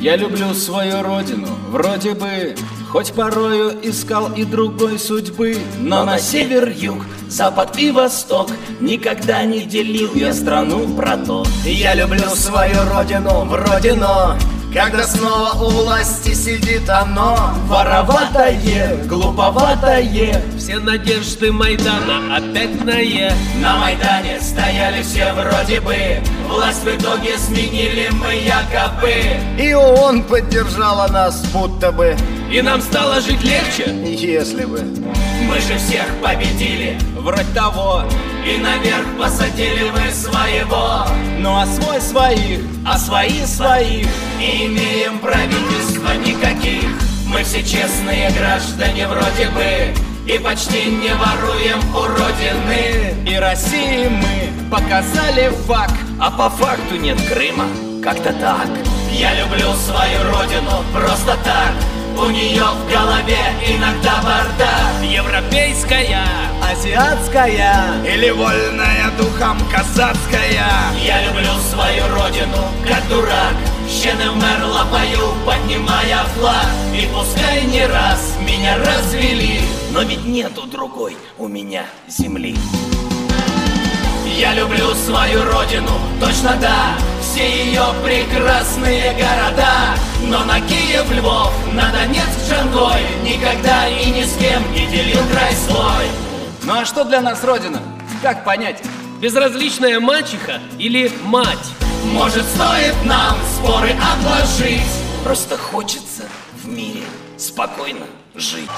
Я люблю свою родину, вроде бы Хоть порою искал и другой судьбы Но на север, юг, запад и восток Никогда не делил я страну про то. Я люблю свою родину, вроде но когда снова у власти сидит оно Вороватое, глуповатое. Все надежды Майдана опять на Е На Майдане стояли все вроде бы. Власть в итоге сменили мы якобы. И ООН поддержала нас будто бы. И нам стало жить легче. Если бы. Мы же всех победили. Вроде того. И наверх посадили мы своего Ну а свой своих, а свои своих. И имеем правительства никаких. Мы все честные граждане вроде бы. И почти не воруем у Родины И России мы показали факт. А по факту нет Крыма, как-то так. Я люблю свою родину просто так. У нее в голове иногда бардак. Европейская Азиатская. Или вольная духом казацкая. Я люблю свою родину, как дурак. Щены мерла пою, поднимая флаг. И пускай не раз меня развели. Но ведь нету другой у меня земли. Я люблю свою родину, точно да. Все ее прекрасные города. Но на Киев, Львов, на Донецк, Джангой Никогда и ни с кем не делил край свой Ну а что для нас Родина? Как понять? Безразличная мачеха или мать? Может стоит нам споры отложить Просто хочется в мире спокойно жить